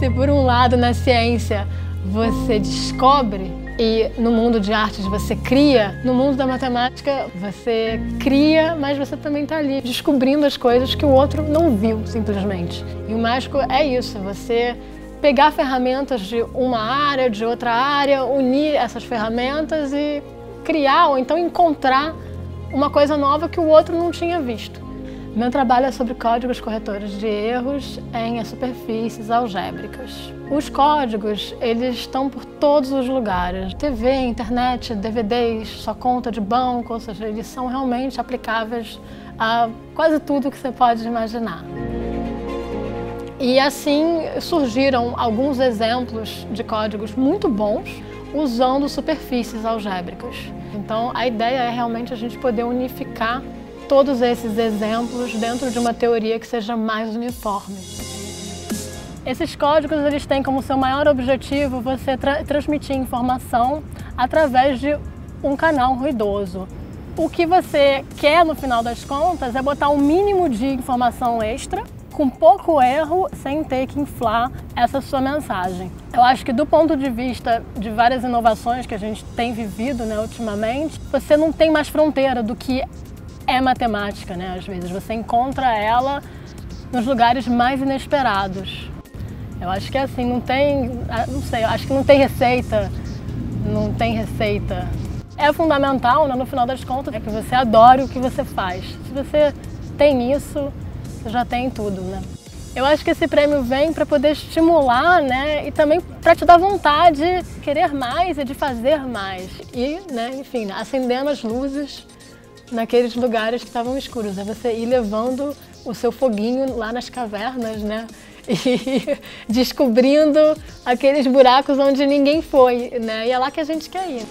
se por um lado na ciência você descobre e no mundo de artes você cria, no mundo da matemática você cria, mas você também está ali descobrindo as coisas que o outro não viu simplesmente. E o mágico é isso, você pegar ferramentas de uma área, de outra área, unir essas ferramentas e criar ou então encontrar uma coisa nova que o outro não tinha visto. Meu trabalho é sobre códigos corretores de erros em superfícies algébricas. Os códigos, eles estão por todos os lugares. TV, internet, DVDs, sua conta de banco, ou seja, eles são realmente aplicáveis a quase tudo que você pode imaginar. E assim surgiram alguns exemplos de códigos muito bons usando superfícies algébricas. Então a ideia é realmente a gente poder unificar todos esses exemplos dentro de uma teoria que seja mais uniforme. Esses códigos eles têm como seu maior objetivo você tra transmitir informação através de um canal ruidoso. O que você quer no final das contas é botar o um mínimo de informação extra com pouco erro, sem ter que inflar essa sua mensagem. Eu acho que do ponto de vista de várias inovações que a gente tem vivido né, ultimamente, você não tem mais fronteira do que é matemática, né? Às vezes você encontra ela nos lugares mais inesperados. Eu acho que é assim, não tem, ah, não sei, acho que não tem receita, não tem receita. É fundamental, né, no final das contas, é que você adore o que você faz. Se você tem isso, você já tem tudo, né? Eu acho que esse prêmio vem para poder estimular, né, e também para te dar vontade de querer mais e de fazer mais. E, né, enfim, acendendo as luzes naqueles lugares que estavam escuros. É você ir levando o seu foguinho lá nas cavernas, né? E descobrindo aqueles buracos onde ninguém foi, né? E é lá que a gente quer ir.